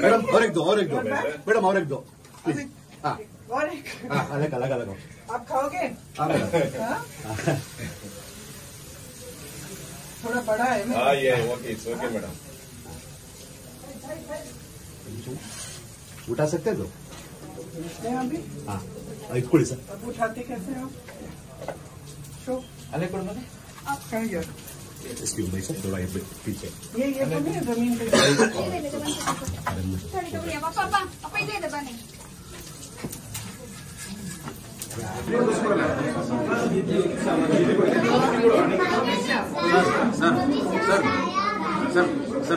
madam और एक दो और एक दो मैडम और एक दो हाँ और एक आ, अलग अलग अलग आप खाओगे थोड़ा बड़ा है हाँ ये ओके ओके मैडम उठा सकते हैं तो अभी हाँ सर अब उठाते कैसे हो शो अलग करो आप खाएँगे इसकी उम्र से थोड़ा ये पीछे ये ये तो नहीं ज़मीन पे సార్ సార్ సార్ సార్